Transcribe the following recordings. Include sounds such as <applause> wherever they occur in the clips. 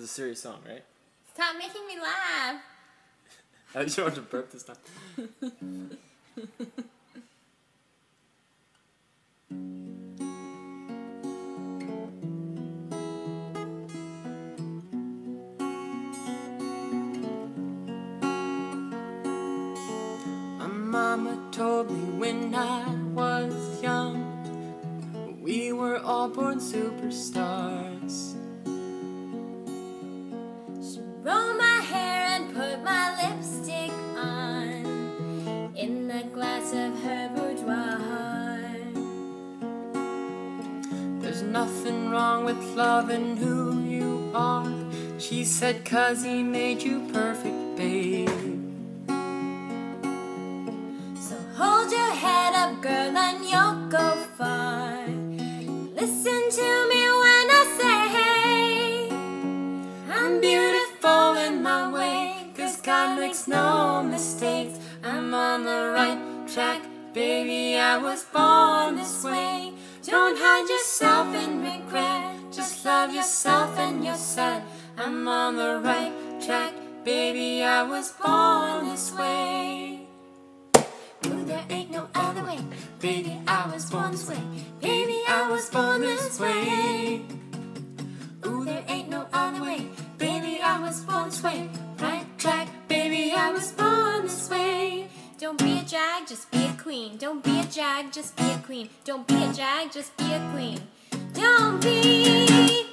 It's a serious song, right? Stop making me laugh. <laughs> I just wanted to burp this time. My mama told me when I was young, we were all born superstars. Rolled my hair and put my lipstick on in the glass of her boudoir. There's nothing wrong with loving who you are. She said, cause he made you perfect, babe. So hold your head up, girl, and you'll track, baby. I was born this way. Don't hide yourself in regret. Just love yourself and you're set. I'm on the right track, baby. I was born this way. Ooh, there ain't no other way. Baby, I was born this way. Baby, I was born this way. Just be a queen. Don't be a jag, just be a queen. Don't be a jag, just be a queen. Don't be.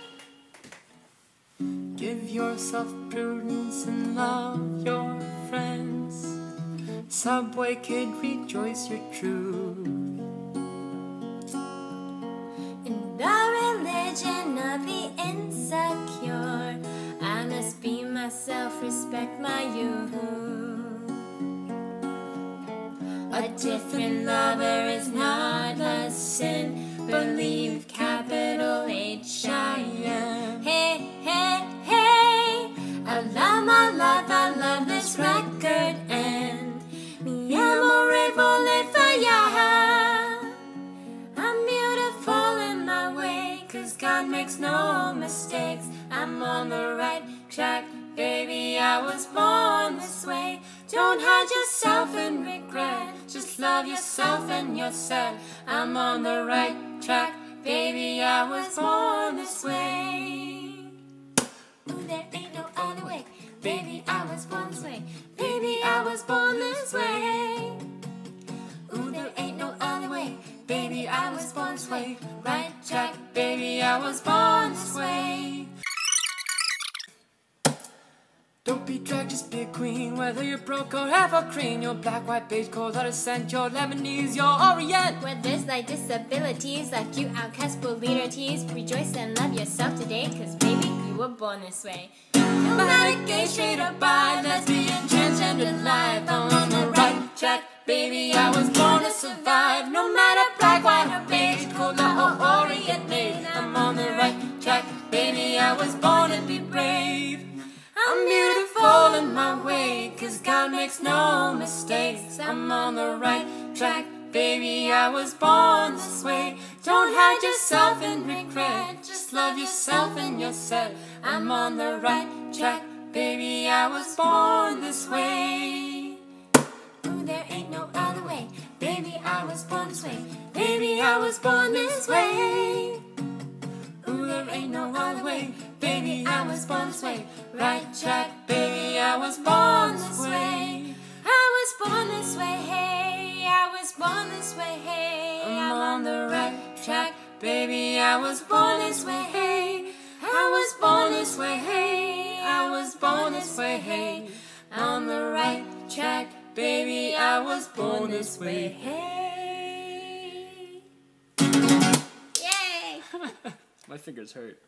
Give yourself prudence and love your friends. Subway kid, rejoice your truth. In the religion of the insecure, I must be myself, respect my youth. A different lover is not a sin. Believe capital H I M. Hey, hey, hey. I love my life, I love this record, and mi amore. I'm beautiful in my way, cause God makes no mistakes. I'm on the right track, baby. I was born this way. Don't hide yourself in regret. Just love yourself and you're set. I'm on the right track, baby. I was born this way. Ooh, there ain't no other way. Baby, I was born this way. Baby, I was born this way. Ooh, there ain't no other way. Baby, I was born this way. Right track, baby, I was born this way. Be drag, just be a queen. Whether you're broke or evergreen, you're black, white, beige, chola descent, you're Lebanese, you're Orient. Where there's like disabilities, like you outcast tease, rejoice and love yourself today, cause baby, you were born this way. No matter gay, straight, or bi, lesbian, transgender life, I'm on the right track, baby, I was born to survive. No matter black, white, or beige, chola or Orient made, I'm on the right track, baby, I was born to be brave. I'm beautiful my way, cause God makes no mistakes. I'm on the right track, baby. I was born this way. Don't hide yourself in regret, just love yourself and you're. I'm on the right track, baby. I was born this way. Ooh, there ain't no other way, baby. I was born this way, baby. I was born this way. Ooh, there ain't no other way, baby. I was born this way. Right track, baby. I was born this way. I was born this way, hey. I was born this way, hey. I'm on the right track, baby. I was born this way, hey. I was born this way, hey. I was born this way, hey. I'm on the right track, baby. I was born this way, hey. <laughs> Yay! My fingers hurt.